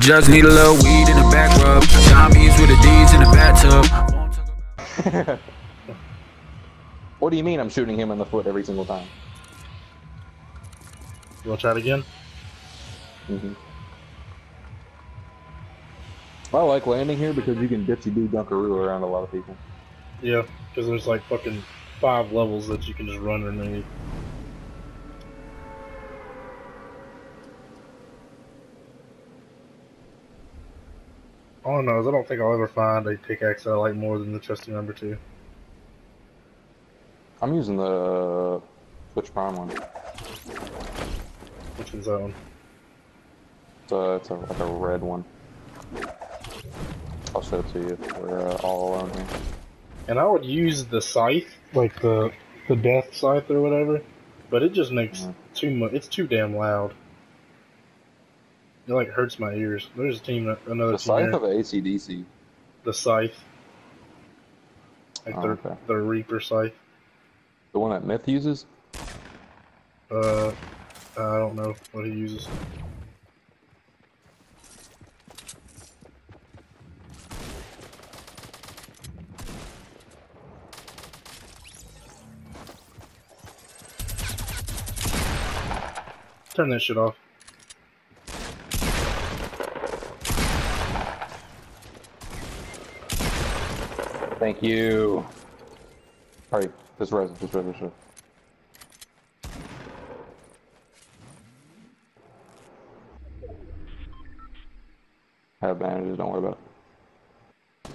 just need a little weed in the back rub. Zombies with the D's in the bathtub. what do you mean I'm shooting him in the foot every single time? You want to try it again? Mm-hmm. I like landing here because you can dipsy do dunkaroo around a lot of people. Yeah, because there's like fucking five levels that you can just run underneath. All I know is I don't think I'll ever find a pickaxe that I like more than the trusty number two. I'm using the Twitch Prime one. Which one's that one? It's a, it's a like a red one. I'll show it to you. We're uh, all alone here. And I would use the scythe, like the the death scythe or whatever, but it just makes Mhm. too much. It's too damn loud. It like hurts my ears. There's a team, another The team. scythe of ACDC. the scythe, like Oh, the okay. the Reaper scythe. The one that Myth uses? Uh, I don't know what he uses. Turn that shit off. Thank you. Alright, just res, just res, this res. Have bandages, don't worry about it.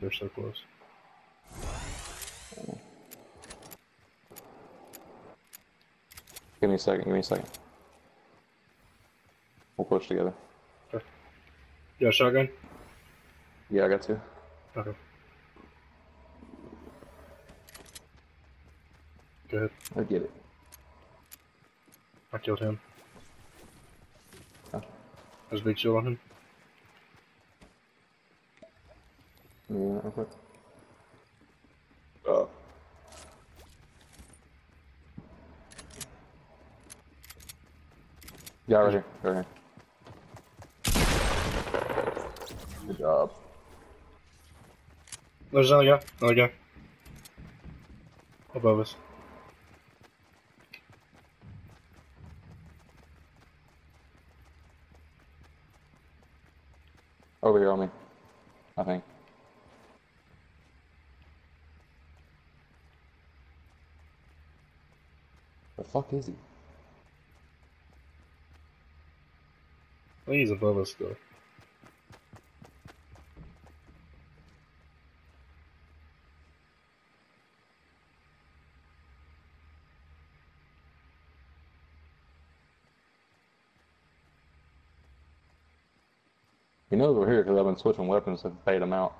They're so close. Give me a second, give me a second. We'll push together. You got a shotgun? Yeah, I got two. Okay. Go ahead. I get it. I killed him. Oh. There's a big shield on him. Yeah, real quick. Oh. Yeah, right here, right here. Good job. There's another guy. Another guy. Above us. Over oh, here on me. I think. The fuck is he? I think he's above us though. He knows we're here because I've been switching weapons to bait him out.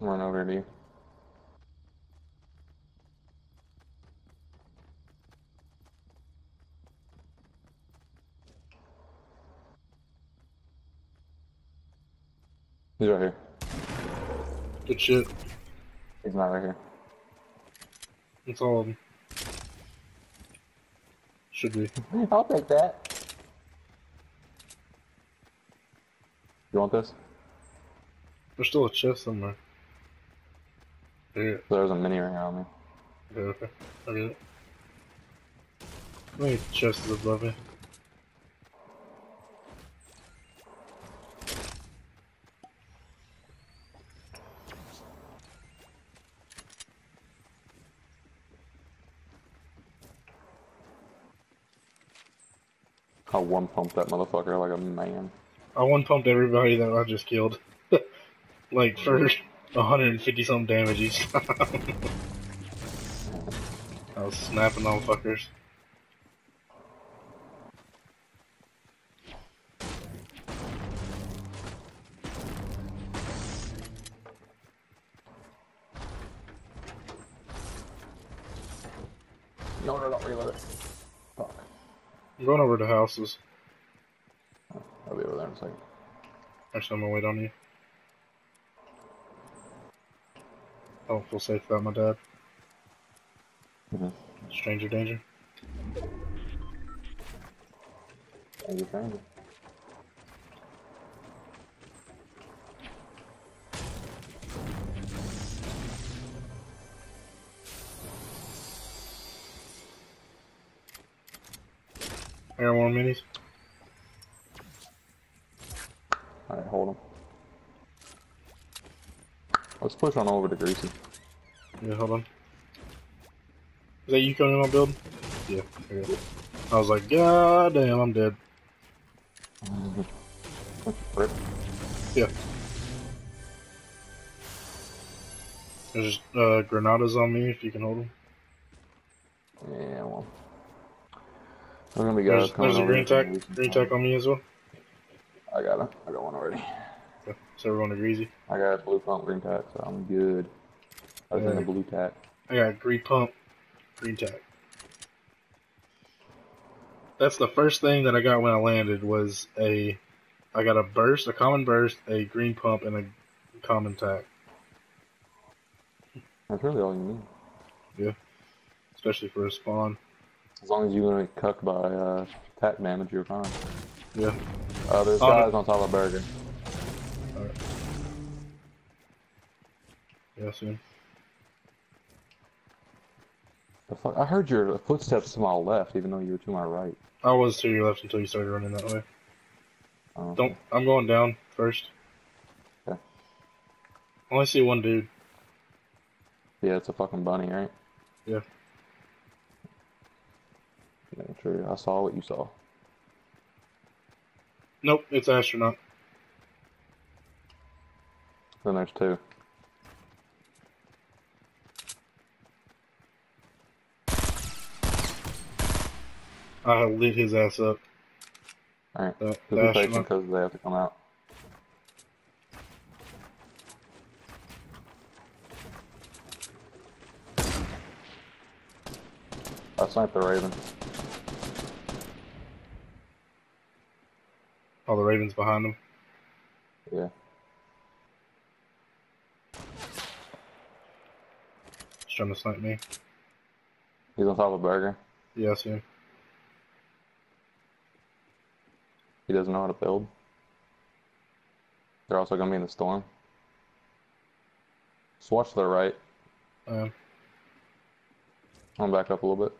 Run over to you. He's right here. Good shit. He's not right here. It's all of them. Should be. I'll take that. You want this? There's still a chest somewhere. Yeah, There's a mini ring on me. yeah, okay. I get it. I think the chest is above me. I'll one pump that motherfucker like a man. I one pumped everybody that I just killed. like for 150 some damage each time. I was snapping on fuckers. No, no, no, reload it. I'm going over to houses. I'll be over there in a second. Actually, I'm gonna wait on you. I don't feel safe without my dad. Mhm. Stranger danger. Thank you, thank you. I got more minis. Alright, hold them. Let's push on over to Greasy. Yeah, hold on. Is that you coming in my build? Yeah. Okay. I was like, God damn, I'm dead. Rip. Yeah. There's uh, granadas on me if you can hold them. Yeah, well. There's gonna be There's, there's a green here tack, from Greasy. green tack on me as well. I got it. I got one already. Okay. So we're going to greasy. I got a blue pump green tack, so I'm good. I was in the blue tack. I got green pump, green tack. That's the first thing that I got when I landed was a, I got a burst, a common burst, a green pump, and a common tack. That's really all you need. Yeah, especially for a spawn. As long as you don't get cucked by uh, tack damage, you're fine. Yeah. Uh, there's Oh, guys on top of Burger. Yeah, soon. The fuck? I heard your footsteps to my left, even though you were to my right. I was to your left until you started running that way. Uh, Don't. I'm going down first. Okay. I only see one dude. Yeah, it's a fucking bunny, right? Yeah. Yeah, true. I saw what you saw. Nope, it's astronaut. Oh, then there's two. I lit his ass up. Alright. The, the because they have to come out. I sniped the Raven. All the ravens behind them. Yeah. He's trying to snipe me. He's on top of Burger. Yeah, I see him. He doesn't know how to build. They're also gonna be in the storm. Just watch to the right. Um, I'm back up a little bit.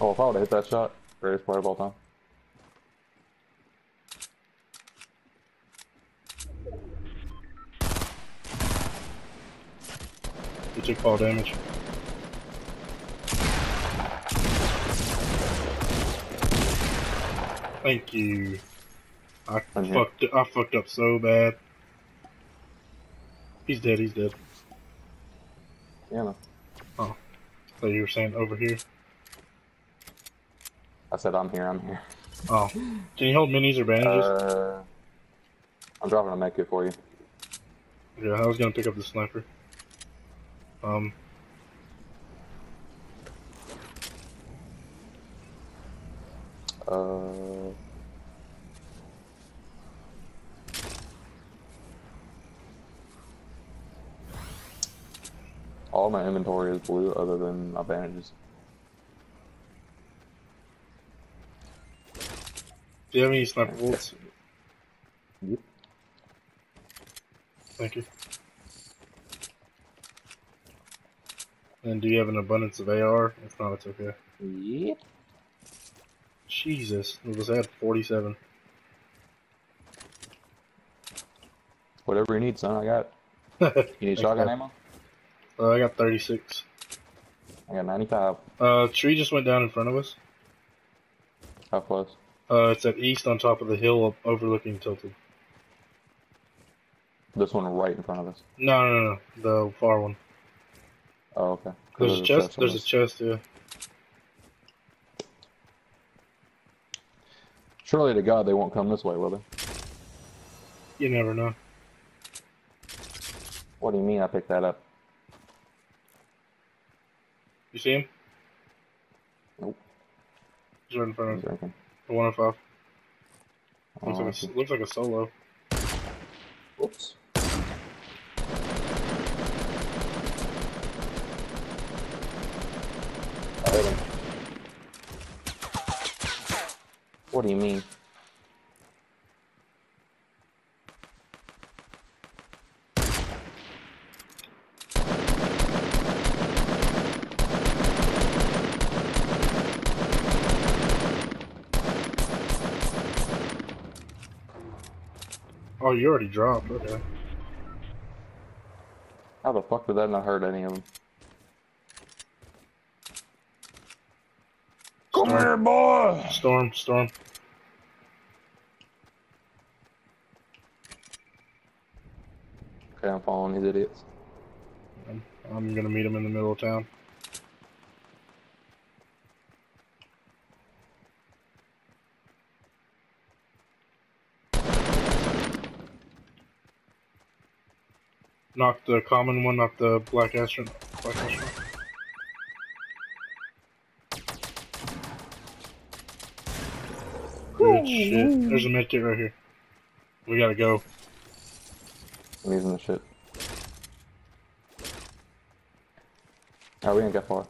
Oh, if I would've hit that shot, greatest play of all time. he took fall damage. Thank you. I fucked. I fucked up so bad. He's dead. He's dead. Yeah, Oh. So you were saying over here? I said I'm here, I'm here. Oh, can you hold minis or bandages? Uh, I'm dropping a med kit for you. yeah, I was gonna pick up the sniper. Um, Uh, all my inventory is blue other than my bandages. Do you have any sniper bullets? Yep. Thank you. And do you have an abundance of AR? If not, it's okay. Yep. Jesus, it was at 47. Whatever you need, son, I got. uh, You need shotgun ammo? I got 36. I got 95. Uh, tree just went down in front of us. How close? Uh, it's at east on top of the hill overlooking Tilted. This one right in front of us. No, no, no, the far one. Oh, okay. There's a chest. chest there's a chest. Yeah. Surely to God, they won't come this way, will they? You never know. What do you mean? I picked that up. You see him? Nope. He's right in front of us. 105. Oh, looks, like a, looks like a solo. Oops. What do you mean? Oh, you already dropped. Okay. How the fuck did that not hurt any of them? Come Storm. here, boy! Storm, storm. Okay, I'm following these idiots. I'm, I'm gonna meet him in the middle of town. Knock the common one, not the black astronaut. Black astronaut. Good shit. There's a medkit right here. We gotta go. I'm using the shit. Alright, we ain't got far.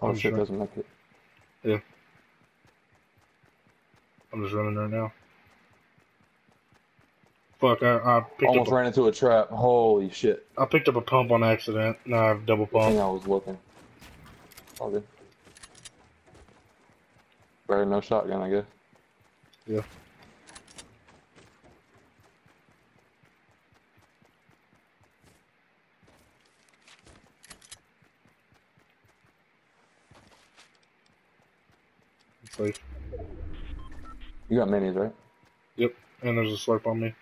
Oh I'm shit, sure. doesn't make it. I'm just running right now. Fuck, I, I picked Almost up a, ran into a trap. Holy shit. I picked up a pump on accident. Now I have double I think pump. I was looking. All good. Better no shotgun, I guess. Yeah. It's. You got minis, right? Yep, and there's a slurp on me.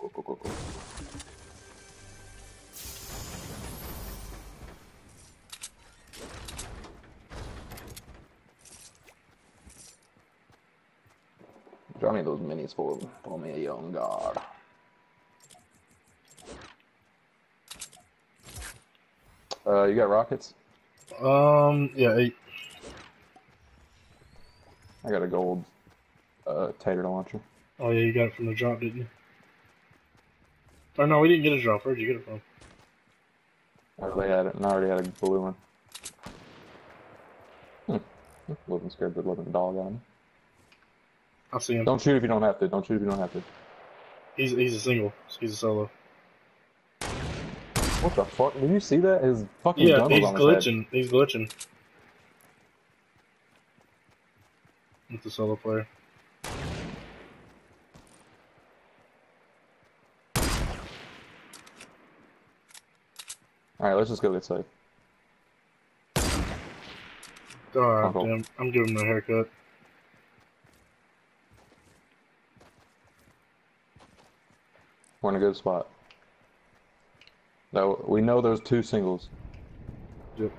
Go, go, go, go. Draw me those minis for, for me, a young god. Uh, you got rockets? Um, yeah, eight. I got a gold uh, tater launcher. Oh yeah, you got it from the drop, didn't you? Oh no, we didn't get a drop. Where'd you get it from? I already had it, and I already had a blue one. Hmm. Wasn't scared the living dog of me. I see him. Don't shoot if you don't have to. Don't shoot if you don't have to. He's he's a single. He's a solo. What the fuck? Did you see that? His fucking Yeah, gun was on his head. glitching. He's glitching. It's a solo player. Alright, let's just go get safe. God Uncle. damn, I'm giving him a haircut. We're in a good spot. Now, we know there's two singles. Yep.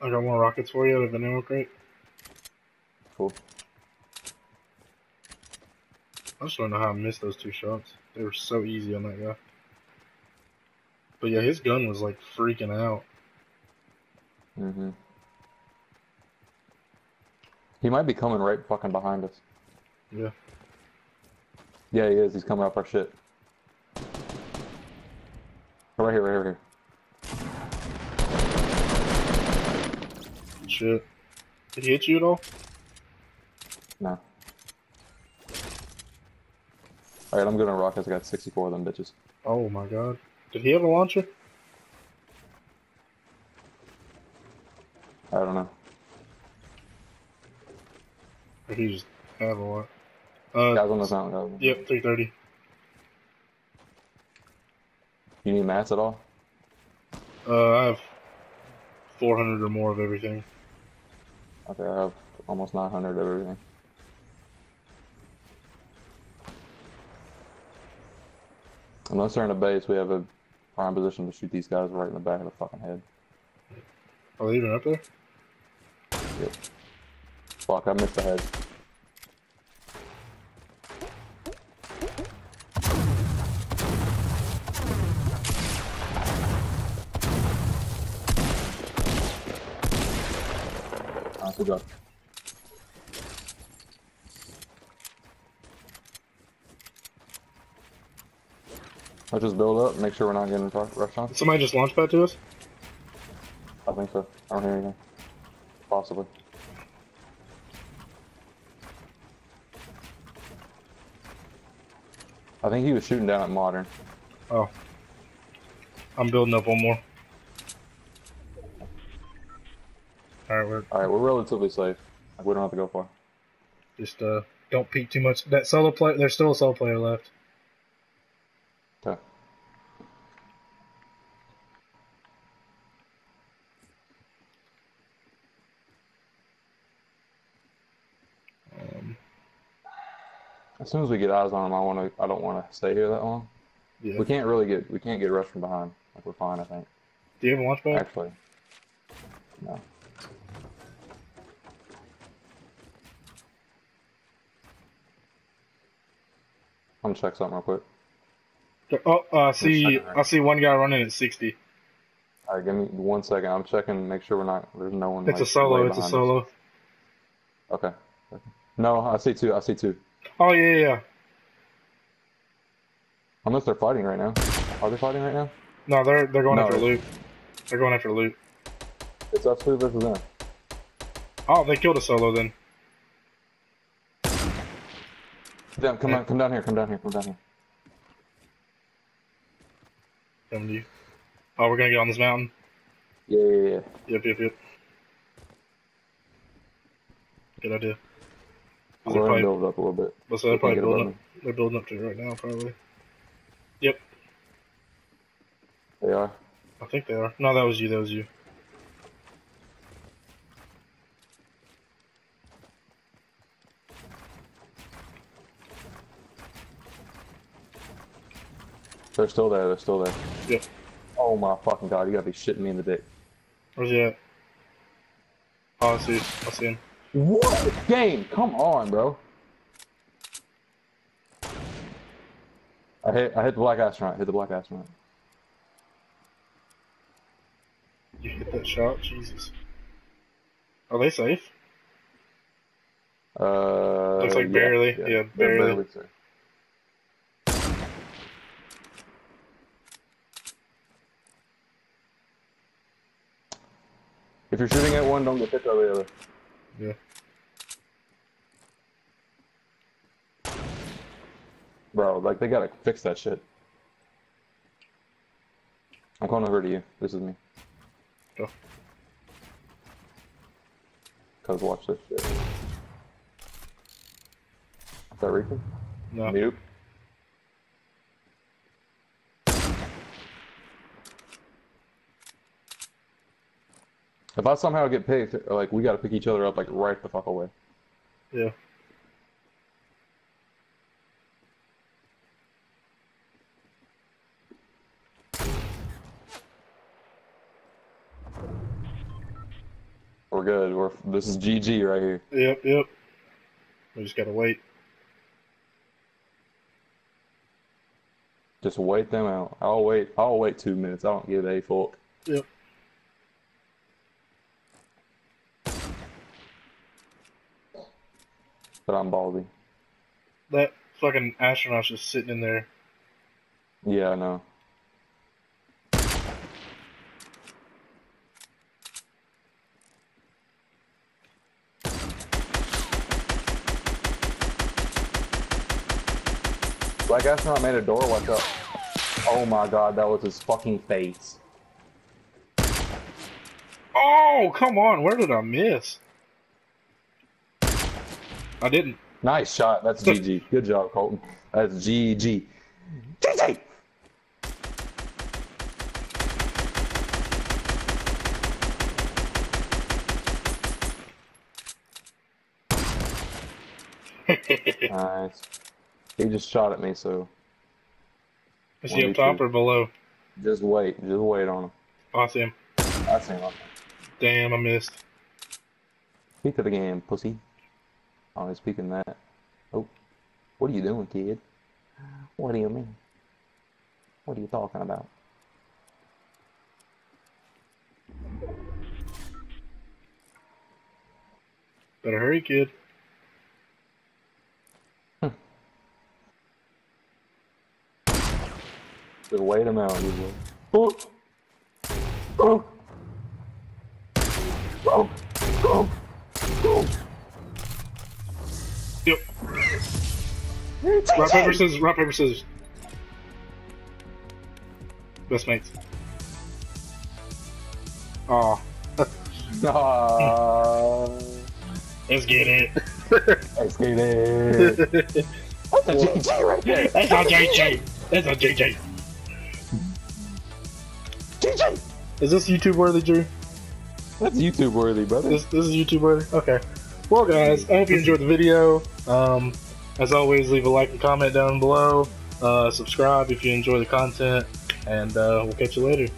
I got more rockets for you out of the ammo crate. Cool. I just don't know how I missed those two shots. They were so easy on that guy. But yeah, his gun was like freaking out. Mm-hmm. He might be coming right fucking behind us. Yeah. Yeah, he is. He's coming up our shit. Right here, right here, right here. Shit. Did he hit you at all? No. Alright, I'm gonna rockets. I got 64 of them bitches. Oh my god. Did he have a launcher? I don't know. Or he just have a lot? Uh, Guys on the sound. Guys. yep, 330. You need mats at all? Uh, I have 400 or more of everything. Okay, I have almost 900 of everything. Unless they're in a base, we have a prime position to shoot these guys right in the back of the fucking head. Are they even up there? Yep. Fuck, I missed the head. Good job. Let's just build up, make sure we're not getting ru- rushed on. Did somebody just launch pad to us? I think so. I don't hear anything. Possibly. I think he was shooting down at modern. Oh. I'm building up one more. Alright, we're Alright, we're relatively safe. Like, we don't have to go far. just uh don't peek too much. That solo player there's still a solo player left. Um As soon as we get eyes on him, I want to. I don't want to stay here that long. yeah. We can't really get. We can't get rushed from behind. Like we're fine, I think. Do you have a launch pad? Actually, no. I'm gonna check something real quick. Oh, uh, I see. I see one guy running at sixty. All right, give me one second. I'm checking, to make sure we're not. There's no one. It's a solo. It's a us. solo. Okay. No, I see two. I see two. Oh yeah, yeah, yeah. Unless they're fighting right now. Are they fighting right now? No, they're they're going No. after loot. They're going after loot. It's us two versus them. Oh, they killed a solo then. Damn, come on, come down here, come down here, come down here. Coming to you. Oh, we're gonna get on this mountain. Yeah, yeah, yeah. Yep, yep, yep. Good idea. They're gonna build up a little bit. let's say they're probably building up. They're building up to it right now, probably. Yep, They are. I think they are. No, that was you. That was you. They're still there. They're still there. Yep. Oh my fucking god! You gotta be shitting me in the dick. Where's he at? Oh, I see. I see him. What game? Come on, bro. I hit. I hit the black astronaut. Hit the black astronaut. You hit that shot? Jesus. Are they safe? Uh. Looks like barely. Yeah, they're barely. safe. If you're shooting at one, don't get picked by the other. Yeah. Bro, like they gotta fix that shit. I'm coming over to you. This is me. Oh. Go. Cause watch this shit. Is that Reaper? No. Nope. If I somehow get picked, like we gotta pick each other up like right the fuck away. Yeah. We're good. We're this is GG right here. Yep, yep. We just gotta wait. Just wait them out. I'll wait. I'll wait two minutes. I don't give a fuck. Yep. But I'm ballsy. That fucking astronaut's just sitting in there. Yeah, I know. Black astronaut made a door. Watch out! Oh my god, that was his fucking face. Oh, come on. Where did I miss? I didn't. Nice shot. That's GG. Good job, Colton. That's GG. GG. Nice. He just shot at me, so Is he up top or below? just wait. Just wait on him. Oh, I see him. I see him. Damn, I missed. Speak to the game, pussy. Oh, he's speaking that. Oh, what are you doing, kid? What do you mean? What are you talking about? Better hurry, kid. Hmm. Just wait him out, you will. Oh! Oh! Oh! Oh! Oh! Yep. Rock, paper, scissors. Rock, paper, scissors. Best mates. Aw. Ah, Let's get it. let's get it. That's a GG right there. That's not JJ. That's not JJ. GG. Is this YouTube worthy, Drew? That's YouTube worthy, brother. This, this is YouTube worthy? Okay. Well, guys, I hope you enjoyed the video. Um, as always, leave a like and comment down below. Uh, subscribe if you enjoy the content. And uh, we'll catch you later.